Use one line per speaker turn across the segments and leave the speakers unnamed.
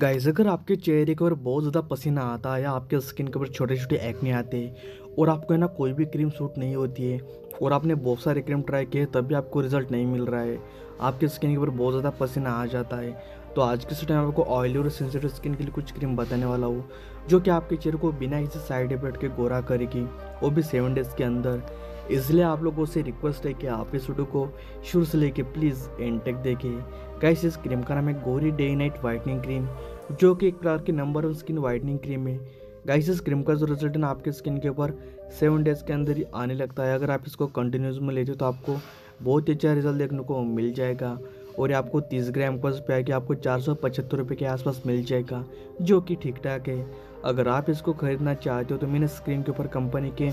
Guys अगर आपके चेहरे के ऊपर बहुत ज़्यादा पसीना आता है या आपके स्किन के ऊपर छोटे छोटे एक्ने आते हैं और आपको है ना कोई भी क्रीम सूट नहीं होती है और आपने बहुत सारे क्रीम ट्राई किए तब भी आपको रिज़ल्ट नहीं मिल रहा है। आपके स्किन के ऊपर बहुत ज़्यादा पसीना आ जाता है। तो आज के टाइम आपको ऑयली और सेंसिटिव स्किन के लिए कुछ क्रीम बताने वाला हूँ, जो कि आपके चेहरे को बिना किसी साइड इफ़ेक्ट के गोरा करेगी, वो भी सेवन डेज़ के अंदर। इसलिए आप लोगों से रिक्वेस्ट है कि आप इस वीडियो को शुरू से लेके प्लीज़ एंड तक देखें। कैसे इस क्रीम का नाम है गोरी डे नाइट वाइटनिंग क्रीम जो कि एक प्रकार की number one skin whitening cream है। गाइस इस क्रीम का जो रिज़ल्ट है ना, आपके स्किन के ऊपर सेवन डेज़ के अंदर ही आने लगता है। अगर आप इसको कंटिन्यूस में लेते हो तो आपको बहुत ही अच्छा रिज़ल्ट देखने को मिल जाएगा। और ये आपको तीस ग्राम का पैक आपको चार सौ पचहत्तर रुपये के आसपास मिल जाएगा, जो कि ठीक ठाक है। अगर आप इसको खरीदना चाहते हो तो मैंने स्क्रीन के ऊपर कंपनी के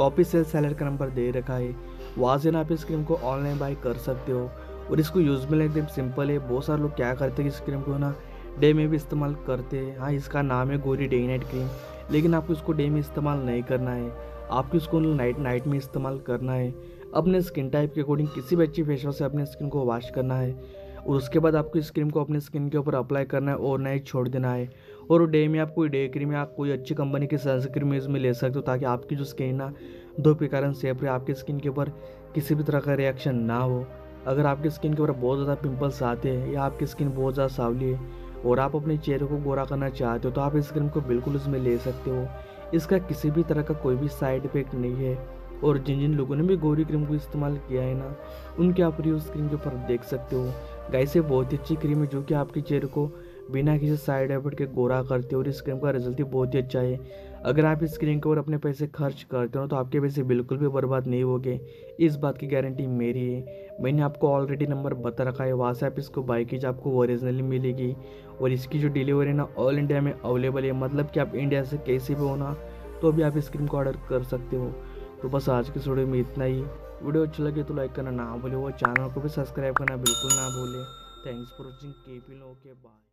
ऑफिशियल सेलर का नंबर दे रखा है। वहाँ से ना आप इस क्रीम को ऑनलाइन बाई कर सकते हो। और इसको यूज़ में एकदम सिंपल है। बहुत सारे लोग क्या करते हैं इस क्रीम को ना डे में भी इस्तेमाल करते हैं। हाँ इसका नाम है गोरी डे नाइट क्रीम लेकिन आपको इसको डे में इस्तेमाल नहीं करना है। आपको इसको नाइट नाइट में इस्तेमाल करना है। अपने स्किन टाइप के अकॉर्डिंग किसी भी अच्छी फेस वॉश से अपने स्किन को वॉश करना है। और उसके बाद आपको इस क्रीम को अपने स्किन के ऊपर अप्लाई करना है और नाइट छोड़ देना है। और डे में आप कोई डे क्रीम या कोई अच्छी कंपनी की सनस्क्रीम यूज़ में ले सकते हो ताकि आपकी जो स्किन ना, दो के कारण सेफ़ रहे, आपकी स्किन के ऊपर किसी भी तरह का रिएक्शन ना हो। अगर आपकी स्किन के ऊपर बहुत ज़्यादा पिंपल्स आते हैं या आपकी स्किन बहुत ज़्यादा सावली है और आप अपने चेहरे को गोरा करना चाहते हो तो आप इस क्रीम को बिल्कुल उसमें ले सकते हो। इसका किसी भी तरह का कोई भी साइड इफ़ेक्ट नहीं है और जिन जिन लोगों ने भी गोरी क्रीम को इस्तेमाल किया है ना, उनके आप उस क्रीम के ऊपर देख सकते हो। गाइस बहुत ही अच्छी क्रीम है जो कि आपके चेहरे को बिना किसी साइड इफ़ेक्ट के गोरा करते हो और इस क्रीम का रिज़ल्ट भी बहुत ही अच्छा है। अगर आप इस क्रीम के ऊपर अपने पैसे खर्च करते हो तो आपके पैसे बिल्कुल भी बर्बाद नहीं होंगे। इस बात की गारंटी मेरी है। मैंने आपको ऑलरेडी नंबर बता रखा है वहाँ से आप इसको बाई कीजिए, आपको ओरिजिनली मिलेगी। और इसकी जो डिलीवरी ना ऑल इंडिया में अवेलेबल है। मतलब कि आप इंडिया से कैसे भी होना तो अभी आप इस क्रीम को ऑर्डर कर सकते हो। तो बस आज की वीडियो में इतना ही। वीडियो अच्छी लगे तो लाइक करना ना भूले और चैनल को भी सब्सक्राइब करना बिल्कुल ना भूले थैंक्स फॉर वॉचिंग के पी लो के बाय